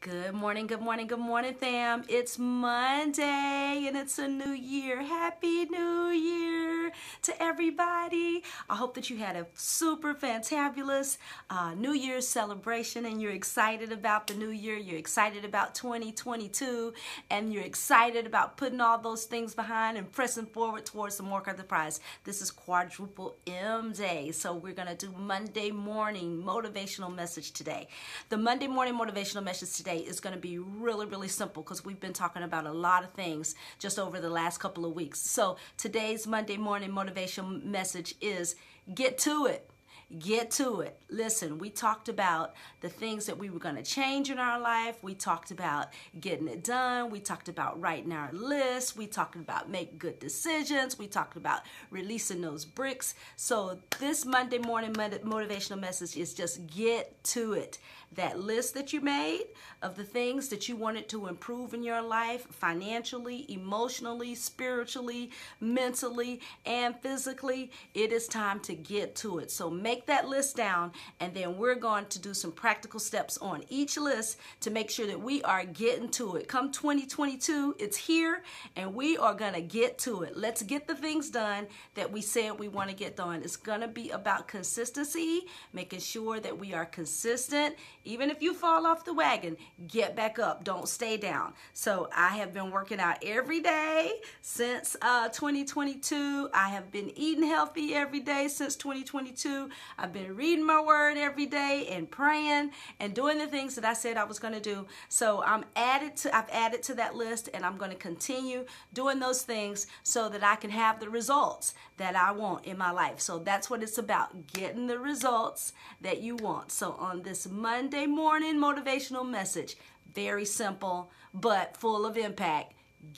Good morning, good morning, good morning, fam. It's Monday and it's a new year. Happy New Year to everybody. I hope that you had a super fantabulous uh, New Year's celebration and you're excited about the new year. You're excited about 2022 and you're excited about putting all those things behind and pressing forward towards the mark of the prize. This is quadruple M day. So we're going to do Monday morning motivational message today. The Monday morning motivational message today is going to be really, really simple because we've been talking about a lot of things just over the last couple of weeks. So today's Monday morning motivation message is get to it get to it. Listen, we talked about the things that we were going to change in our life. We talked about getting it done. We talked about writing our list. We talked about make good decisions. We talked about releasing those bricks. So this Monday morning motivational message is just get to it. That list that you made of the things that you wanted to improve in your life financially, emotionally, spiritually, mentally, and physically, it is time to get to it. So make that list down, and then we're going to do some practical steps on each list to make sure that we are getting to it. Come 2022, it's here, and we are going to get to it. Let's get the things done that we said we want to get done. It's going to be about consistency, making sure that we are consistent. Even if you fall off the wagon, get back up. Don't stay down. So I have been working out every day since uh, 2022. I have been eating healthy every day since 2022. I've been reading my word every day and praying and doing the things that I said I was going to do. So I'm added to I've added to that list and I'm going to continue doing those things so that I can have the results that I want in my life. So that's what it's about, getting the results that you want. So on this Monday morning motivational message, very simple but full of impact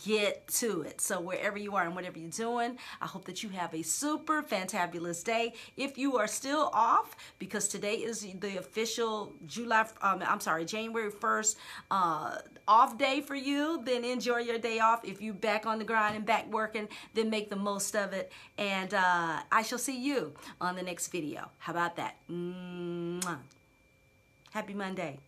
get to it. So wherever you are and whatever you're doing, I hope that you have a super fantabulous day. If you are still off, because today is the official July, um, I'm sorry, January 1st uh, off day for you, then enjoy your day off. If you back on the grind and back working, then make the most of it. And uh, I shall see you on the next video. How about that? Mwah. Happy Monday.